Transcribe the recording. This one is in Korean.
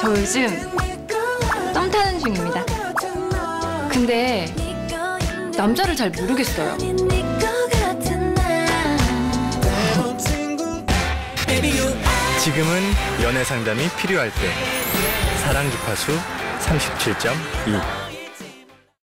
저 요즘 썸 타는 중입니다. 근데 남자를 잘 모르겠어요. 지금은 연애 상담이 필요할 때 사랑 주파수 37.2